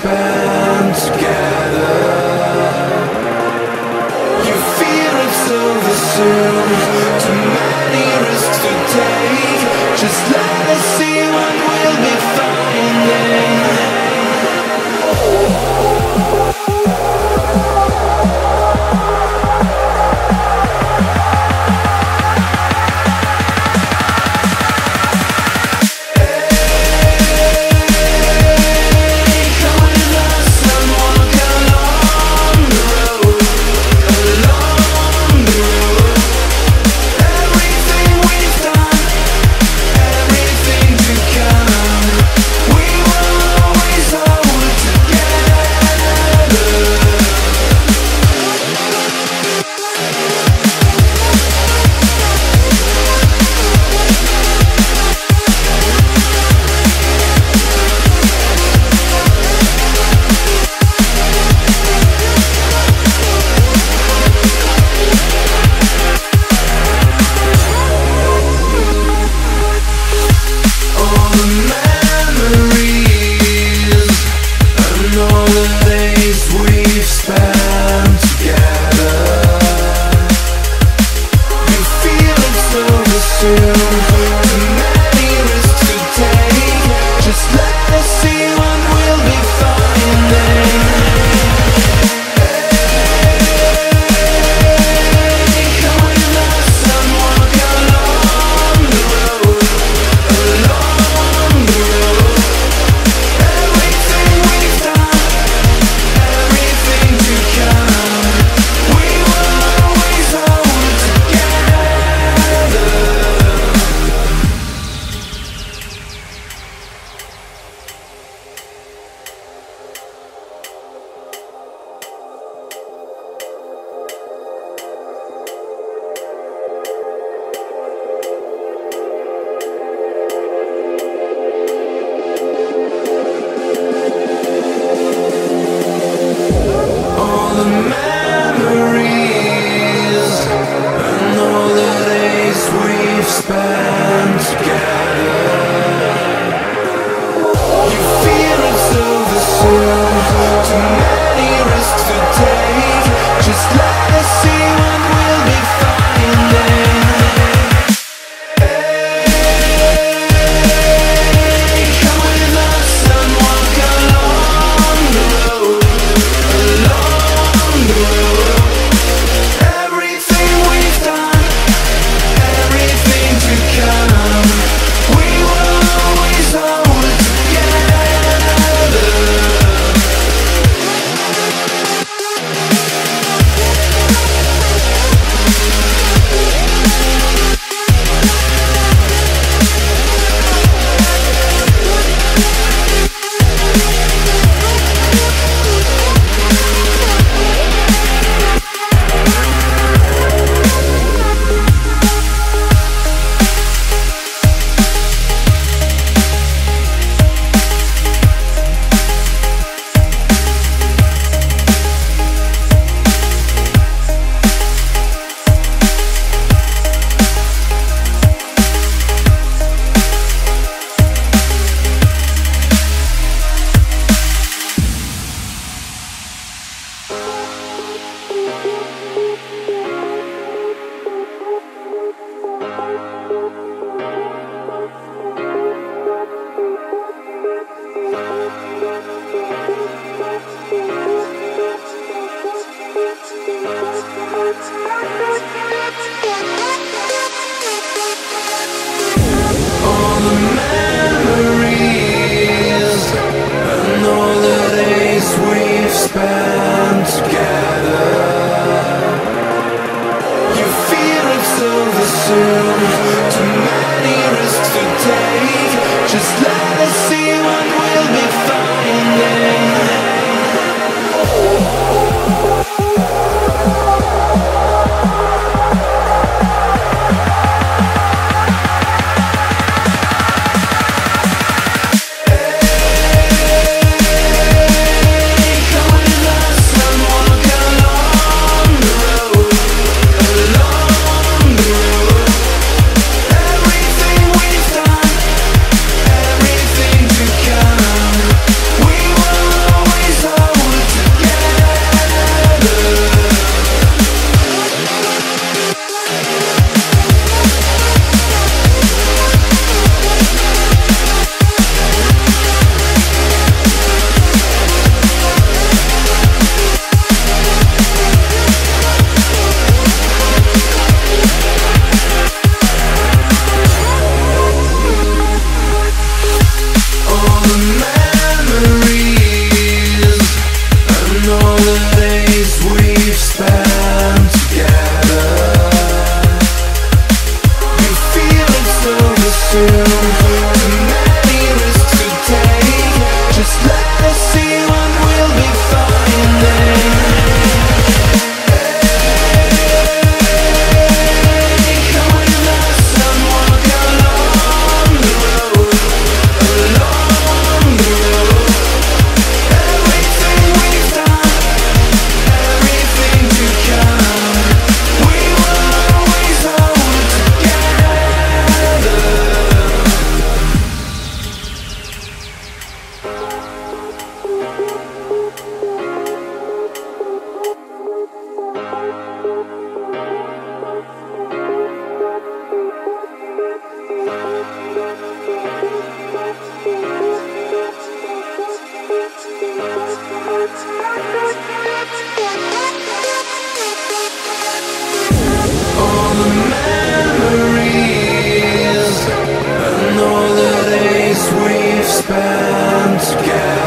spend together open band together.